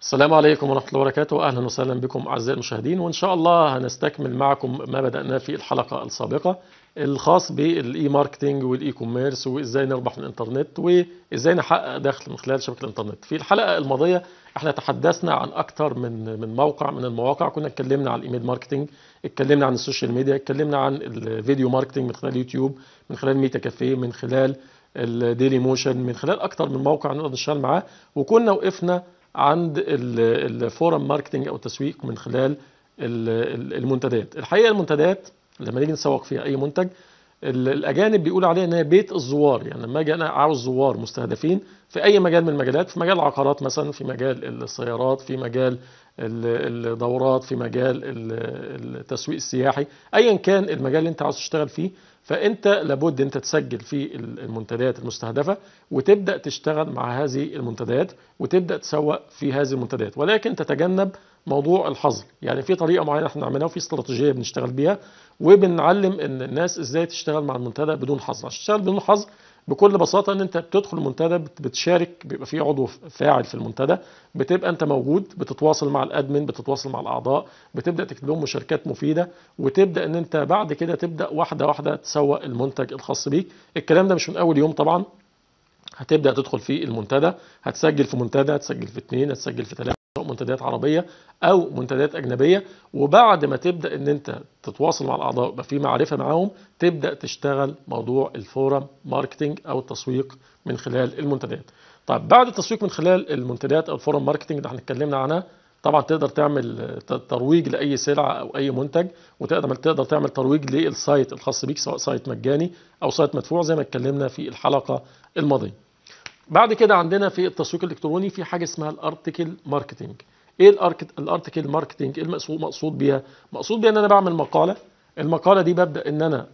السلام عليكم ورحمة الله وبركاته. أهلا وسهلا بكم أعزائي المشاهدين وإن شاء الله هنستكمل معكم ما بدأناه في الحلقة السابقة الخاص بال e-marketing وال e-commerce وإزاي نربح من الإنترنت وإزاي نحقق دخل من خلال شبكة الإنترنت. في الحلقة الماضية إحنا تحدثنا عن أكتر من من موقع من المواقع. كنا اتكلمنا عن ال email marketing اتكلمنا عن ال social media اتكلمنا عن ال video marketing من خلال يوتيوب من خلال Metacafe من خلال ال Dailymotion من خلال أكتر من موقع نقدر نشتغل معاه. وكنا وقفنا عند ال forum marketing أو التسويق من خلال المنتديات. الحقيقة المنتديات لما نيجي نسوق فيها أي منتج الأجانب بيقولوا عليها إن هي بيت الزوار يعني لما أجي أنا عاوز زوار مستهدفين في أي مجال من المجالات في مجال العقارات مثلا في مجال السيارات في مجال الدورات في مجال التسويق السياحي ايا كان المجال اللي أنت عاوز تشتغل فيه فأنت لابد أنت تسجل في المنتديات المستهدفة وتبدأ تشتغل مع هذه المنتديات وتبدأ تسوق في هذه المنتديات. ولكن تتجنب موضوع الحظر يعني في طريقة معينة إحنا عملناها وفي استراتيجية بنشتغل بيها. وبنعلم إن الناس إزاي تشتغل مع المنتدى بدون حظر عشان تشتغل بدون حظر بكل بساطة إن أنت بتدخل المنتدى بتشارك بيبقى في عضو فاعل في المنتدى بتبقى أنت موجود بتتواصل مع الأدمن بتتواصل مع الأعضاء بتبدأ تكتب لهم مشاركات مفيدة وتبدأ إن أنت بعد كده تبدأ واحدة واحدة تسوق المنتج الخاص بيك. الكلام ده مش من أول يوم طبعا. هتبدأ تدخل في المنتدى هتسجل في منتدى هتسجل في اثنين هتسجل في ثلاثة منتديات عربية أو منتديات أجنبية وبعد ما تبدأ إن أنت تتواصل مع الأعضاء يبقى في معرفة معاهم تبدأ تشتغل موضوع ال forum marketing أو التسويق من خلال المنتديات. طيب بعد التسويق من خلال المنتديات أو ال forum marketing ده إحنا اتكلمنا عنها طبعا تقدر تعمل ترويج لأي سلعة أو أي منتج وتقدر تقدر تعمل ترويج لل site الخاص بيك سواء site مجاني أو site مدفوع زي ما اتكلمنا في الحلقة الماضية. بعد كده عندنا في التسويق الإلكتروني في حاجة اسمها ال article marketing إيه ال article marketing إيه المقصود مقصود بيها؟ مقصود بيها إن أنا بعمل مقالة. المقالة دي ببدأ إن أنا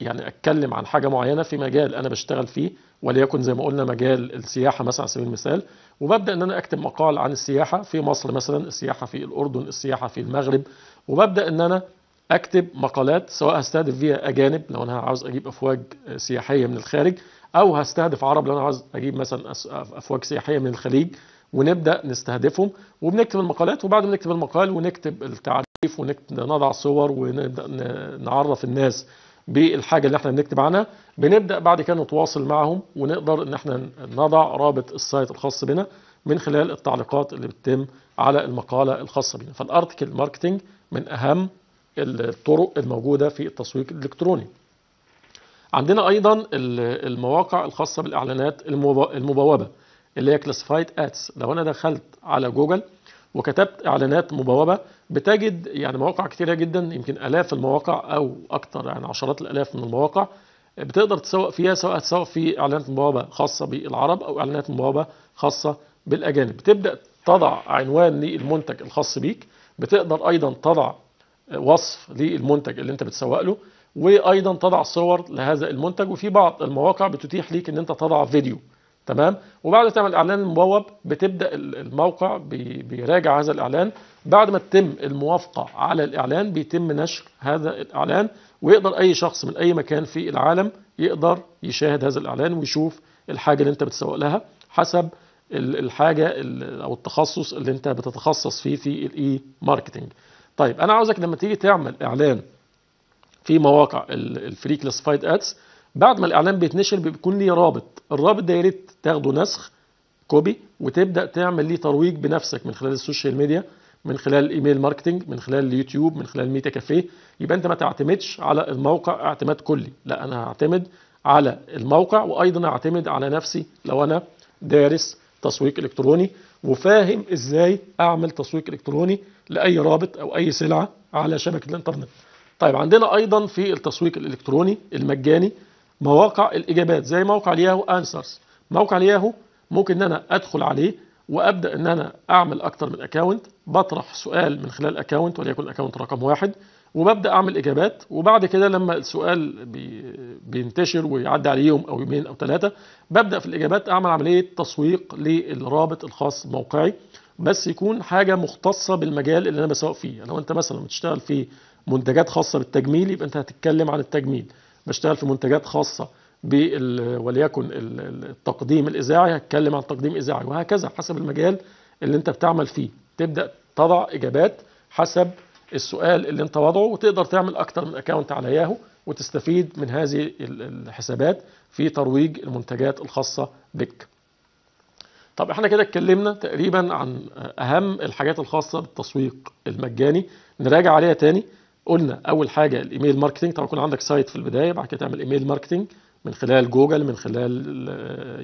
يعني أتكلم عن حاجة معينة في مجال أنا بشتغل فيه وليكن زي ما قلنا مجال السياحة مثلا على سبيل المثال. وببدأ إن أنا أكتب مقال عن السياحة في مصر مثلا السياحة في الأردن السياحة في المغرب. وببدأ إن أنا أكتب مقالات سواء هستهدف فيها أجانب لو أنا عاوز أجيب أفواج سياحية من الخارج. أو هستهدف عرب لو أنا عاوز أجيب مثلا أفواج سياحية من الخليج ونبدأ نستهدفهم. وبنكتب المقالات وبعد ما نكتب المقال ونكتب التعريف ونضع صور ونبدأ نعرف الناس بالحاجة اللي إحنا بنكتب عنها. بنبدأ بعد كده نتواصل معهم ونقدر إن إحنا نضع رابط السايت الخاص بنا من خلال التعليقات اللي بتتم على المقالة الخاصة بنا. فال article marketing من أهم الطرق الموجودة في التسويق الإلكتروني. عندنا أيضا المواقع الخاصة بالإعلانات المبوبة اللي هي classified ads لو أنا دخلت على جوجل وكتبت إعلانات مبوبة بتجد يعني مواقع كتيرة جدا يمكن آلاف المواقع أو أكتر يعني عشرات الآلاف من المواقع بتقدر تسوق فيها سواء تسوق في إعلانات مبوبة خاصة بالعرب أو إعلانات مبوبة خاصة بالأجانب. بتبدأ تضع عنوان للمنتج الخاص بيك بتقدر أيضا تضع وصف للمنتج اللي أنت بتسوق له. وأيضا تضع صور لهذا المنتج وفي بعض المواقع بتتيح ليك إن أنت تضع فيديو. تمام؟ وبعد تعمل الإعلان المبوب بتبدأ الموقع بيراجع هذا الإعلان. بعد ما تتم الموافقة على الإعلان بيتم نشر هذا الإعلان ويقدر أي شخص من أي مكان في العالم يقدر يشاهد هذا الإعلان ويشوف الحاجة اللي أنت بتسوق لها حسب الحاجة أو التخصص اللي أنت بتتخصص فيه في ال e-marketing طيب أنا عاوزك لما تيجي تعمل إعلان في مواقع ال free classified ads بعد ما الإعلان بيتنشر بيكون ليه رابط. الرابط ده يا ريت تاخده نسخ copy وتبدأ تعمل ليه ترويج بنفسك من خلال ال social media من خلال ال email marketing من خلال اليوتيوب من خلال Metacafe يبقى أنت ما تعتمدش على الموقع اعتماد كلي. لا أنا هعتمد على الموقع وأيضا أعتمد على نفسي لو أنا دارس تسويق إلكتروني وفاهم إزاي أعمل تسويق إلكتروني لأي رابط أو أي سلعة على شبكة الإنترنت. طيب عندنا أيضا في التسويق الإلكتروني المجاني مواقع الإجابات زي موقع ال Yahoo Answers. موقع الياهو ممكن إن أنا أدخل عليه وأبدأ إن أنا أعمل أكتر من account بطرح سؤال من خلال account وليكن account رقم واحد وببدأ أعمل إجابات. وبعد كده لما السؤال بي بينتشر ويعدي عليه يوم أو يومين أو ثلاثة ببدأ في الإجابات أعمل عملية تسويق للرابط الخاص بموقعي. بس يكون حاجة مختصة بالمجال اللي أنا بسوق فيه. لو أنت مثلا بتشتغل في منتجات خاصة بالتجميل يبقى انت هتتكلم عن التجميل. بشتغل في منتجات خاصة بال وليكن التقديم الإذاعي هتكلم عن التقديم الاذاعي وهكذا حسب المجال اللي انت بتعمل فيه. تبدأ تضع إجابات حسب السؤال اللي انت وضعه وتقدر تعمل أكتر من account على ياهو وتستفيد من هذه الحسابات في ترويج المنتجات الخاصة بك. طب إحنا كده اتكلمنا تقريبا عن أهم الحاجات الخاصة بالتسويق المجاني. نراجع عليها تاني. قلنا أول حاجة ال email marketing طبعا يكون عندك site في البداية بعد كده تعمل email marketing من خلال جوجل من خلال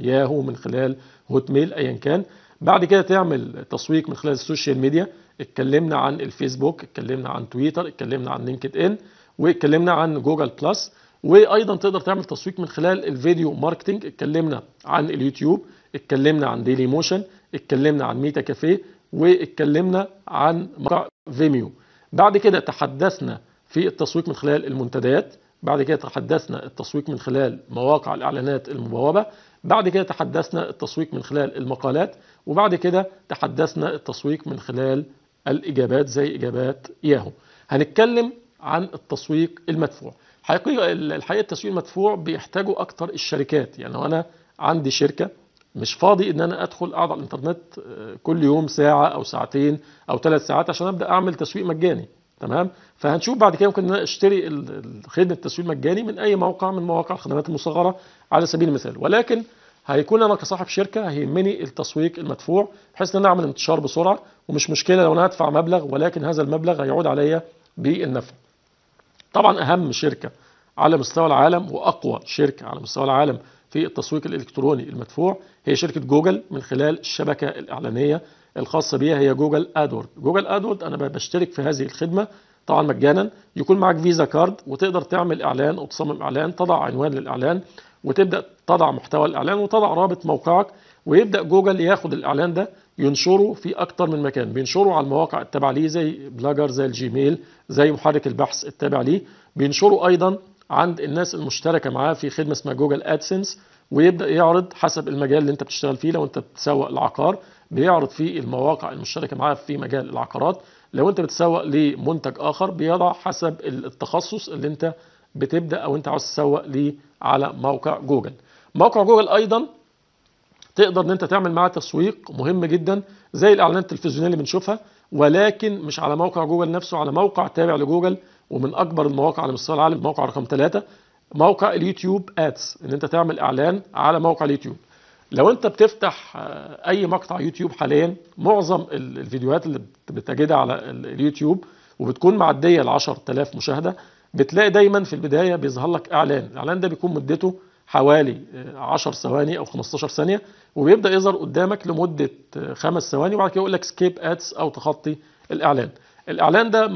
ياهو من خلال Hotmail ايا كان. بعد كده تعمل تسويق من خلال ال social media. اتكلمنا عن الفيسبوك اتكلمنا عن تويتر اتكلمنا عن LinkedIn واتكلمنا عن Google Plus. وأيضا تقدر تعمل تسويق من خلال ال video marketing اتكلمنا عن اليوتيوب اتكلمنا عن Dailymotion اتكلمنا عن Metacafe واتكلمنا عن موقع Vimeo. بعد كده تحدثنا في التسويق من خلال المنتديات بعد كده تحدثنا التسويق من خلال مواقع الإعلانات المبوبة بعد كده تحدثنا التسويق من خلال المقالات وبعد كده تحدثنا التسويق من خلال الإجابات زي إجابات ياهو. هنتكلم عن التسويق المدفوع. حقيقة الحقيقة التسويق المدفوع بيحتاجوا أكتر الشركات. يعني أنا عندي شركة مش فاضي إن أنا أدخل اقعد على الإنترنت كل يوم ساعة أو ساعتين أو ثلاث ساعات عشان أبدأ أعمل تسويق مجاني تمام؟ فهنشوف بعد كده ممكن إن أنا أشتري خدمة التسويق المجاني من أي موقع من مواقع الخدمات المصغرة على سبيل المثال. ولكن هيكون أنا كصاحب شركة هيهمني التسويق المدفوع بحيث إن أنا أعمل انتشار بسرعة ومش مشكلة لو أنا هدفع مبلغ ولكن هذا المبلغ هيعود عليا بالنفع. طبعا أهم شركة على مستوى العالم وأقوى شركة على مستوى العالم في التسويق الإلكتروني المدفوع. هي شركة جوجل من خلال الشبكة الإعلانية الخاصة بها هي Google AdWord. Google AdWord أنا بشترك في هذه الخدمة طبعا مجانا. يكون معك Visa card وتقدر تعمل إعلان أو تصمم إعلان تضع عنوان للإعلان وتبدأ تضع محتوى الإعلان وتضع رابط موقعك. ويبدأ جوجل ياخد الإعلان ده ينشره في أكتر من مكان. بينشره على المواقع التابعة ليه زي Blogger زي ال Gmail زي محرك البحث التابع ليه. بينشره أيضا عند الناس المشتركة معاه في خدمة اسمها Google AdSense ويبدأ يعرض حسب المجال اللي انت بتشتغل فيه. لو انت بتسوق العقار بيعرض في المواقع المشتركة معاه في مجال العقارات. لو انت بتسوق لمنتج آخر بيضع حسب التخصص اللي انت بتبدأ أو انت عاوز تسوق ليه على موقع جوجل. موقع جوجل أيضا تقدر إن انت تعمل معاه تسويق مهم جدا زي الإعلانات التلفزيونية اللي بنشوفها ولكن مش على موقع جوجل نفسه على موقع تابع لجوجل. ومن أكبر المواقع على مستوى العالم موقع رقم ثلاثة موقع ال YouTube ads إن أنت تعمل إعلان على موقع اليوتيوب. لو أنت بتفتح أي مقطع يوتيوب حاليا معظم الفيديوهات اللي بتجدها على اليوتيوب وبتكون معدية ل 10000 مشاهدة بتلاقي دايما في البداية بيظهر لك إعلان. الإعلان ده بيكون مدته حوالي 10 ثواني أو 15 ثانية وبيبدأ يظهر قدامك لمدة خمس ثواني وبعد كده يقول لك skip ads أو تخطي الإعلان. الإعلان ده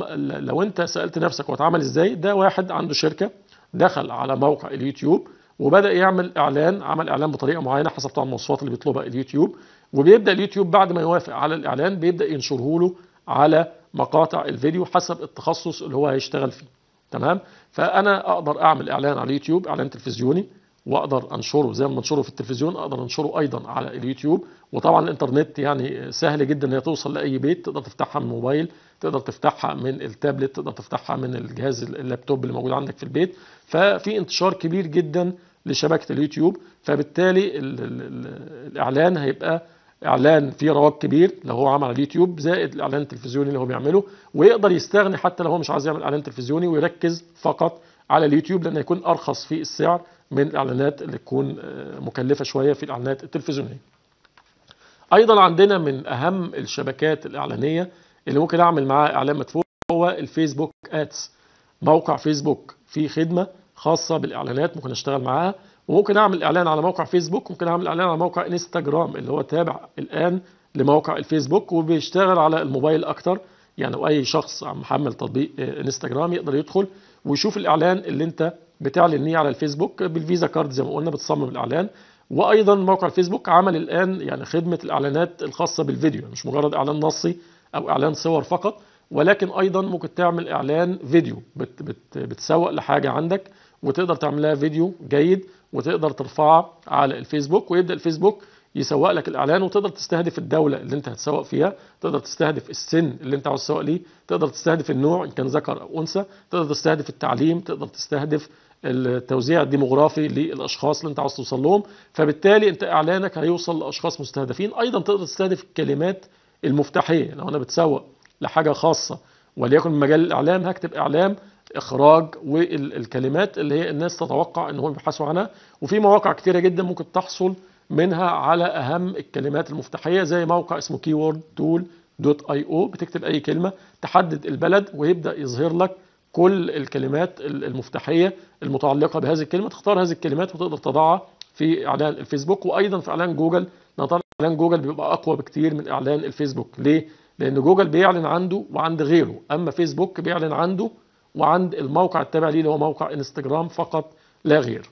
لو أنت سألت نفسك هو اتعمل إزاي ده واحد عنده شركة دخل على موقع اليوتيوب وبدأ يعمل إعلان عمل إعلان بطريقة معينة حسب طبعا المواصفات اللي بيطلبها اليوتيوب وبيبدأ اليوتيوب بعد ما يوافق على الإعلان بيبدأ ينشره له على مقاطع الفيديو حسب التخصص اللي هو هيشتغل فيه. تمام؟ فأنا أقدر أعمل إعلان على اليوتيوب إعلان تلفزيوني واقدر انشره زي ما بنشره في التلفزيون أقدر انشره أيضا على اليوتيوب. وطبعا الانترنت يعني سهل جدا ان هي توصل لأي بيت تقدر تفتحها من الموبايل تقدر تفتحها من التابلت تقدر تفتحها من الجهاز اللابتوب اللي موجود عندك في البيت. ففي انتشار كبير جدا لشبكة اليوتيوب. فبالتالي ال ال ال الإعلان هيبقى إعلان فيه رواج كبير لو هو عمل على اليوتيوب زائد الإعلان التلفزيوني اللي هو بيعمله. ويقدر يستغني حتى لو هو مش عايز يعمل إعلان تلفزيوني ويركز فقط على اليوتيوب لأن هيكون أرخص في السعر. من الإعلانات اللي تكون مكلفة شوية في الإعلانات التلفزيونية. أيضا عندنا من أهم الشبكات الإعلانية اللي ممكن أعمل معاه إعلان مدفوع هو الفيسبوك آدز موقع فيسبوك فيه خدمة خاصة بالإعلانات ممكن أشتغل معاها وممكن أعمل إعلان على موقع فيسبوك ممكن أعمل إعلان على موقع إنستجرام اللي هو تابع الآن لموقع الفيسبوك وبيشتغل على الموبايل أكتر يعني أي شخص محمل تطبيق إنستجرام يقدر يدخل ويشوف الإعلان اللي أنت بتعلن على الفيسبوك بالفيزا كارد زي ما قلنا بتصمم الإعلان. وأيضا موقع الفيسبوك عمل الآن يعني خدمة الإعلانات الخاصة بالفيديو مش مجرد إعلان نصي أو إعلان صور فقط ولكن أيضا ممكن تعمل إعلان فيديو. بت بت بتسوق لحاجة عندك وتقدر تعملها فيديو جيد وتقدر ترفعها على الفيسبوك ويبدأ الفيسبوك يسوق لك الإعلان. وتقدر تستهدف الدولة اللي أنت هتسوق فيها تقدر تستهدف السن اللي أنت عاوز تسوق ليه تقدر تستهدف النوع إن كان ذكر أو أنثى تقدر تستهدف التعليم تقدر تستهدف التوزيع الديموغرافي للأشخاص اللي انت عاوز توصل لهم. فبالتالي انت إعلانك هيوصل لأشخاص مستهدفين. أيضا تقدر تستهدف الكلمات المفتاحية. لو أنا بتسوق لحاجة خاصة وليكن مجال الإعلام هكتب إعلام إخراج والكلمات اللي هي الناس تتوقع إن هم يبحثوا عنها. وفي مواقع كتيرة جدا ممكن تحصل منها على أهم الكلمات المفتاحية زي موقع اسمه keyword tool dot io بتكتب أي كلمة تحدد البلد ويبدأ يظهر لك كل الكلمات المفتاحية المتعلقة بهذه الكلمة تختار هذه الكلمات وتقدر تضعها في إعلان الفيسبوك وأيضا في إعلان جوجل. طبعا إعلان جوجل بيبقى أقوى بكتير من إعلان الفيسبوك. ليه؟ لأن جوجل بيعلن عنده وعند غيره. أما فيسبوك بيعلن عنده وعند الموقع التابع ليه اللي هو موقع إنستجرام فقط لا غير.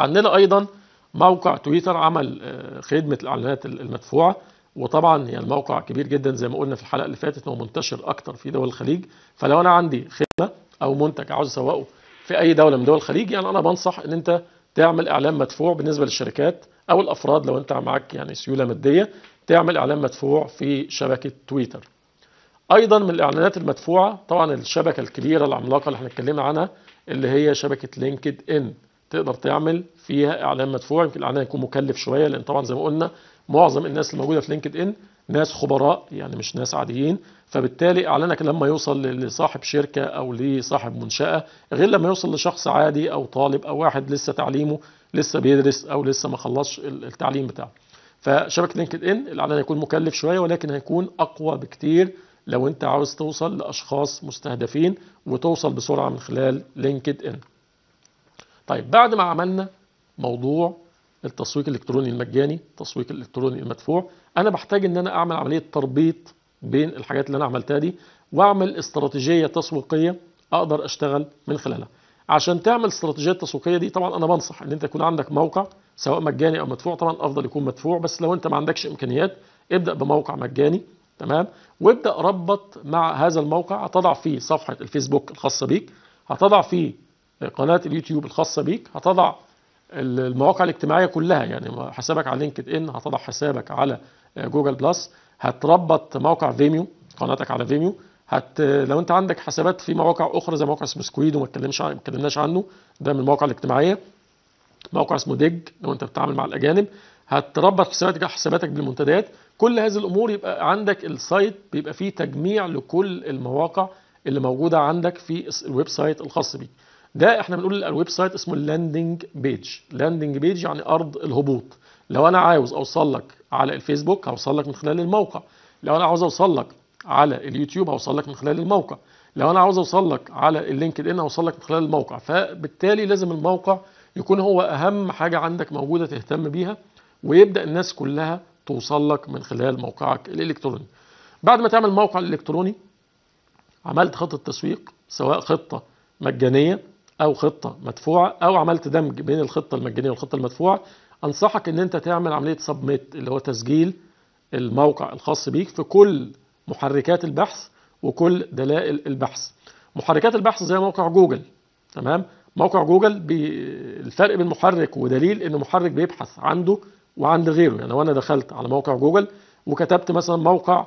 عندنا أيضا موقع تويتر عمل خدمة الإعلانات المدفوعة. وطبعا يعني الموقع كبير جدا زي ما قلنا في الحلقة اللي فاتت هو منتشر أكتر في دول الخليج. فلو أنا عندي خدمة أو منتج عاوز أسوقه في أي دولة من دول الخليج يعني أنا بنصح إن أنت تعمل إعلان مدفوع بالنسبة للشركات أو الأفراد لو أنت معاك يعني سيولة مادية تعمل إعلان مدفوع في شبكة تويتر. أيضا من الإعلانات المدفوعة طبعا الشبكة الكبيرة العملاقة اللي إحنا اتكلمنا عنها اللي هي شبكة لينكد إن. تقدر تعمل فيها إعلان مدفوع. يمكن الإعلان يكون مكلف شوية لأن طبعا زي ما قلنا معظم الناس اللي موجوده في LinkedIn ناس خبراء يعني مش ناس عاديين. فبالتالي إعلانك لما يوصل لصاحب شركة أو لصاحب منشأة غير لما يوصل لشخص عادي أو طالب أو واحد لسه تعليمه لسه بيدرس أو لسه ما خلصش التعليم بتاعه. فشبكة LinkedIn الإعلان هيكون مكلف شوية ولكن هيكون أقوى بكتير لو أنت عاوز توصل لأشخاص مستهدفين وتوصل بسرعة من خلال LinkedIn. طيب بعد ما عملنا موضوع التسويق الإلكتروني المجاني التسويق الإلكتروني المدفوع أنا بحتاج إن أنا أعمل عملية تربيط بين الحاجات اللي أنا عملتها دي وأعمل استراتيجية تسويقية أقدر أشتغل من خلالها. عشان تعمل استراتيجية تسويقية دي طبعا أنا بنصح إن أنت يكون عندك موقع سواء مجاني أو مدفوع طبعا افضل يكون مدفوع بس لو أنت ما عندكش إمكانيات ابدأ بموقع مجاني تمام؟ وابدأ ربط مع هذا الموقع هتضع فيه صفحة الفيسبوك الخاصة بيك هتضع فيه قناة اليوتيوب الخاصة بيك هتضع المواقع الاجتماعية كلها. يعني حسابك على لينكد إن هتضع حسابك على جوجل بلس هتربط موقع فيميو قناتك على فيميو. هت لو انت عندك حسابات في مواقع أخرى زي موقع اسمه سكويد وما اتكلمش ما اتكلمناش عنه ده من المواقع الاجتماعية. موقع اسمه ديج لو انت بتتعامل مع الأجانب هتربط حساباتك حساباتك بالمنتديات. كل هذه الأمور يبقى عندك ال site بيبقى فيه تجميع لكل المواقع اللي موجودة عندك في ال website الخاص بيك. ده إحنا بنقول ال website اسمه ال landing page landing page يعني أرض الهبوط. لو أنا عاوز أوصل لك على الفيسبوك هوصل لك من خلال الموقع. لو أنا عاوز أوصل لك على اليوتيوب هوصل لك من خلال الموقع. لو أنا عاوز أوصل لك على اللينكد ان هوصل لك من خلال الموقع. فبالتالي لازم الموقع يكون هو أهم حاجة عندك موجودة تهتم بيها ويبدأ الناس كلها توصل لك من خلال موقعك الإلكتروني. بعد ما تعمل موقع الالكتروني عملت خطة تسويق سواء خطة مجانية أو خطة مدفوعة أو عملت دمج بين الخطة المجانية والخطة المدفوعة أنصحك إن أنت تعمل عملية submit اللي هو تسجيل الموقع الخاص بيك في كل محركات البحث وكل دلائل البحث. محركات البحث زي موقع جوجل تمام؟ موقع جوجل بي... الفرق بين محرك ودليل ان محرك بيبحث عنده وعند غيره. يعني لو أنا دخلت على موقع جوجل وكتبت مثلا موقع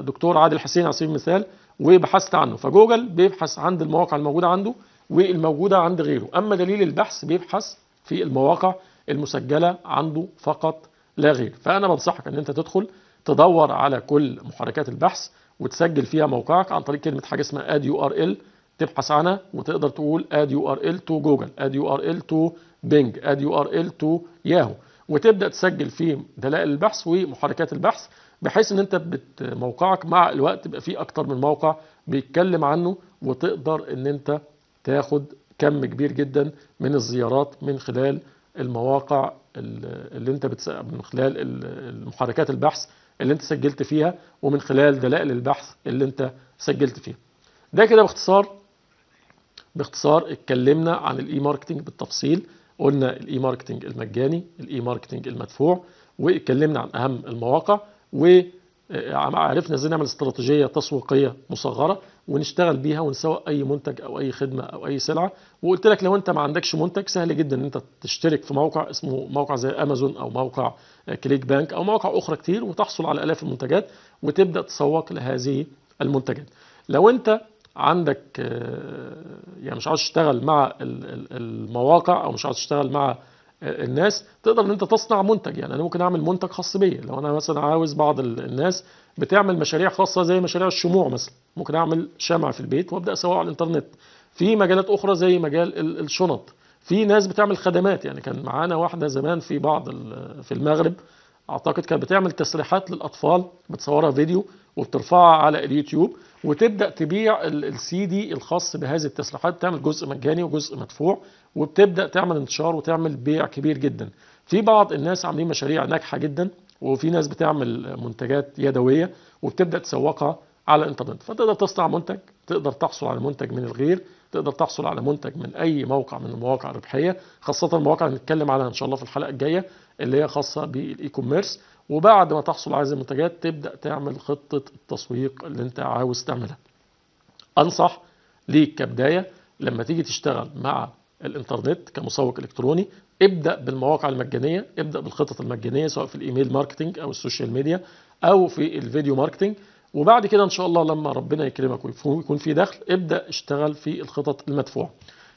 دكتور عادل حسين على سبيل المثال وبحثت عنه فجوجل بيبحث عند المواقع الموجودة عنده والموجودة عند غيره. أما دليل البحث بيبحث في المواقع المسجلة عنده فقط لا غير. فأنا بنصحك إن أنت تدخل تدور على كل محركات البحث وتسجل فيها موقعك عن طريق كلمة حاجة اسمها add URL تبحث عنها وتقدر تقول اد يو ار ال تو جوجل اد يو ار ال تو بينج add URL to ياهو وتبدأ تسجل فيه دلائل البحث ومحركات البحث بحيث إن أنت موقعك مع الوقت يبقى فيه أكتر من موقع بيتكلم عنه وتقدر إن أنت تاخد كم كبير جدا من الزيارات من خلال المواقع اللي انت بتس... من خلال المحركات البحث اللي انت سجلت فيها ومن خلال دلائل البحث اللي انت سجلت فيها. ده كده باختصار. باختصار اتكلمنا عن ال e-marketing بالتفصيل. قلنا ال e-marketing المجاني ال e-marketing المدفوع واتكلمنا عن أهم المواقع وعرفنا إزاي نعمل استراتيجية تسويقية مصغرة ونشتغل بيها ونسوق أي منتج أو أي خدمة أو أي سلعة. وقلت لك لو أنت ما عندكش منتج سهل جدا إن أنت تشترك في موقع اسمه موقع زي أمازون أو موقع كليك بانك أو مواقع أخرى كتير وتحصل على آلاف المنتجات وتبدأ تسوق لهذه المنتجات. لو أنت عندك يعني مش عاوز تشتغل مع المواقع أو مش عاوز تشتغل مع الناس تقدر إن أنت تصنع منتج. يعني أنا ممكن أعمل منتج خاص بيا. لو أنا مثلا عاوز بعض الناس بتعمل مشاريع خاصة زي مشاريع الشموع مثلا. ممكن أعمل شمع في البيت وأبدأ أسوقه على الإنترنت. في مجالات أخرى زي مجال الشنط. في ناس بتعمل خدمات. يعني كان معانا واحدة زمان في بعض في المغرب أعتقد كانت بتعمل تسريحات للأطفال بتصورها فيديو وبترفعها على اليوتيوب وتبدأ تبيع السي دي الخاص بهذه التسريحات. تعمل جزء مجاني وجزء مدفوع. وبتبدأ تعمل انتشار وتعمل بيع كبير جدا. في بعض الناس عاملين مشاريع ناجحة جدا وفي ناس بتعمل منتجات يدوية وبتبدأ تسوقها على الإنترنت. فتقدر تصنع منتج تقدر تحصل على منتج من الغير تقدر تحصل على منتج من أي موقع من المواقع الربحية خاصة المواقع اللي هنتكلم عنها إن شاء الله في الحلقة الجاية اللي هي خاصة بال e-commerce وبعد ما تحصل على هذه المنتجات تبدأ تعمل خطة التسويق اللي أنت عاوز تعملها. أنصح ليك كبداية لما تيجي تشتغل مع الانترنت كمسوق إلكتروني ابدأ بالمواقع المجانية ابدأ بالخطط المجانية سواء في ال email marketing أو ال social media أو في ال video marketing وبعد كده إن شاء الله لما ربنا يكرمك ويكون في دخل ابدأ اشتغل في الخطط المدفوعة.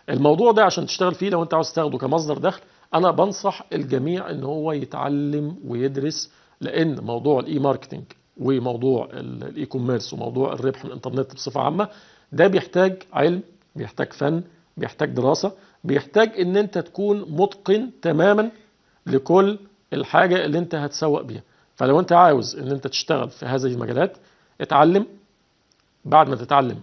الموضوع ده عشان تشتغل فيه لو أنت عاوز تاخده كمصدر دخل أنا بنصح الجميع إن هو يتعلم ويدرس لأن موضوع ال e-marketing وموضوع ال e-commerce وموضوع الربح من الإنترنت بصفة عامة ده بيحتاج علم بيحتاج فن بيحتاج دراسة. بيحتاج إن أنت تكون متقن تماما لكل الحاجة اللي أنت هتسوق بيها. فلو أنت عاوز إن أنت تشتغل في هذه المجالات اتعلم. بعد ما تتعلم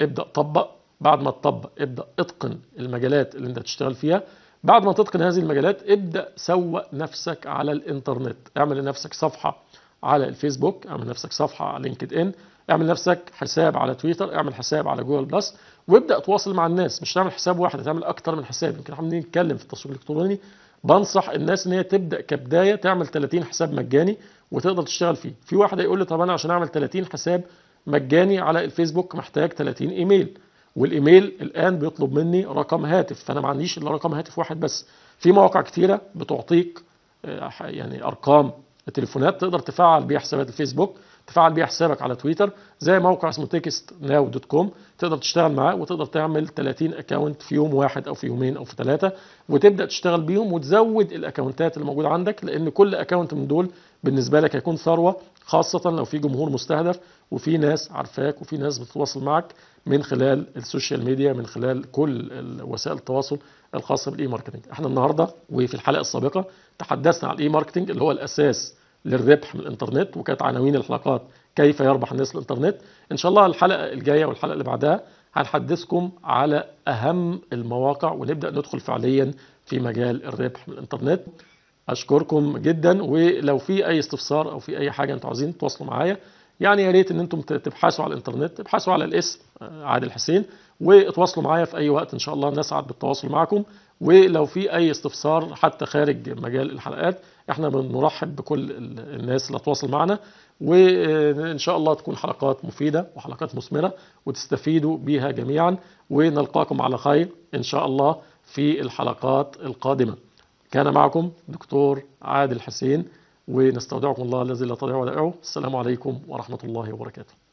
ابدأ طبق. بعد ما تطبق ابدأ اتقن المجالات اللي أنت هتشتغل فيها. بعد ما تتقن هذه المجالات ابدأ سوق نفسك على الإنترنت. اعمل لنفسك صفحة على الفيسبوك اعمل لنفسك صفحة على لينكد إن اعمل لنفسك حساب على تويتر اعمل حساب على جوجل بلس. وابدأ تواصل مع الناس مش تعمل حساب واحد تعمل أكتر من حساب. يمكن إحنا بنتكلم في التسويق الإلكتروني. بنصح الناس إن هي تبدأ كبداية تعمل 30 حساب مجاني وتقدر تشتغل فيه. في واحد هيقول لي طب أنا عشان أعمل 30 حساب مجاني على الفيسبوك محتاج 30 email. وال email الآن بيطلب مني رقم هاتف فأنا ما عنديش إلا رقم هاتف واحد بس. في مواقع كتيرة بتعطيك يعني أرقام التليفونات تقدر تفعل بيها حسابات الفيسبوك. تفعل بيها حسابك على تويتر زي موقع اسمه تكست ناو dot com تقدر تشتغل معاه وتقدر تعمل 30 account في يوم واحد أو في يومين أو في ثلاثة وتبدأ تشتغل بيهم وتزود الاكونتات اللي موجودة عندك لأن كل account من دول بالنسبة لك هيكون ثروة خاصة لو في جمهور مستهدف وفي ناس عارفاك وفي ناس بتتواصل معك من خلال ال social media من خلال كل وسائل التواصل الخاصة بال e-marketing إحنا النهارده وفي الحلقة السابقة تحدثنا عن ال e-marketing اللي هو الأساس للربح من الانترنت وكانت عناوين الحلقات كيف يربح الناس الانترنت إن شاء الله الحلقة الجاية والحلقة اللي بعدها هنحدثكم على أهم المواقع ونبدأ ندخل فعليا في مجال الربح من الانترنت أشكركم جدا ولو في أي استفسار أو في أي حاجة أنتوا عايزين تتواصلوا معايا يعني يا ريت إن أنتم تبحثوا على الإنترنت ابحثوا على الاسم عادل حسين واتواصلوا معايا في أي وقت إن شاء الله نسعد بالتواصل معكم. ولو في أي استفسار حتى خارج مجال الحلقات إحنا بنرحب بكل الناس اللي هتواصل معنا وإن شاء الله تكون حلقات مفيدة وحلقات مثمرة وتستفيدوا بها جميعا ونلقاكم على خير إن شاء الله في الحلقات القادمة. كان معكم دكتور عادل حسين ونستودعكم الله الذي لا تضيع ودائعه السلام عليكم ورحمة الله وبركاته.